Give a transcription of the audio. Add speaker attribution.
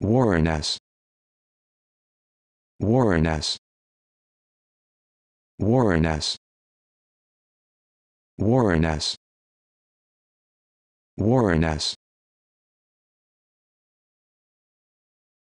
Speaker 1: Warren S. Warren S. Warren S. Warren S. Warren S.